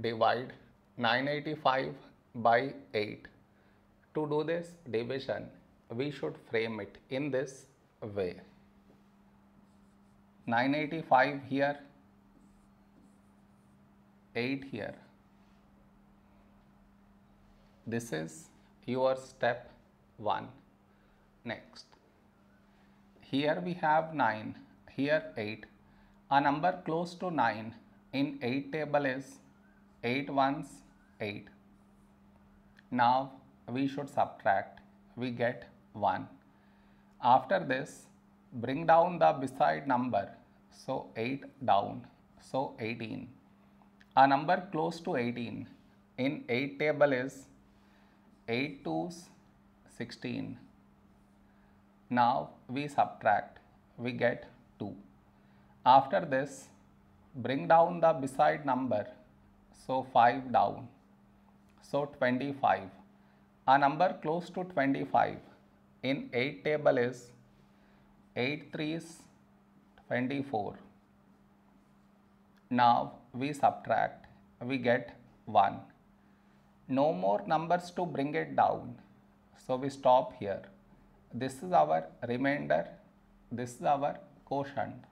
divide 985 by 8. To do this division, we should frame it in this way. 985 here, 8 here. This is your step 1. Next, here we have 9, here 8. A number close to 9 in 8 table is 8 ones 8. Now we should subtract, we get 1. After this, bring down the beside number, so 8 down, so 18. A number close to 18 in 8 table is 8 twos 16. Now we subtract, we get 2. After this, bring down the beside number, so 5 down, so 25. A number close to 25 in 8 table is 8 threes 24. Now we subtract, we get 1. No more numbers to bring it down, so we stop here. This is our remainder, this is our quotient.